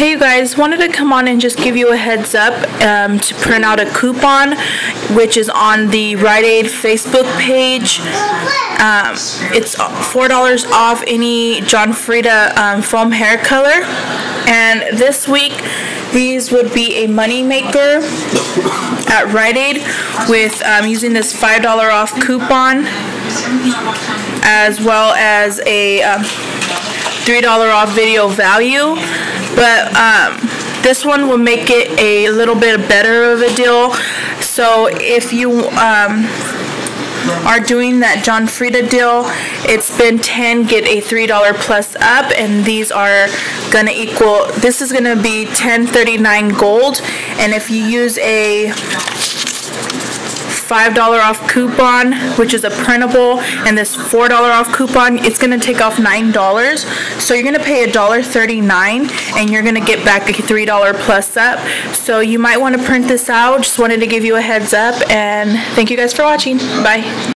Hey you guys, wanted to come on and just give you a heads up um, to print out a coupon which is on the Rite Aid Facebook page. Um, it's $4 off any John Frieda um, foam hair color. And this week these would be a money maker at Rite Aid with um, using this $5 off coupon as well as a um, $3 off video value but um, this one will make it a little bit better of a deal. So if you um, are doing that John Frieda deal, it's been 10 get a $3 plus up and these are gonna equal, this is gonna be 1039 gold and if you use a $5 off coupon, which is a printable, and this $4 off coupon, it's going to take off $9. So you're going to pay $1.39 and you're going to get back a $3 plus up. So you might want to print this out. Just wanted to give you a heads up and thank you guys for watching. Bye.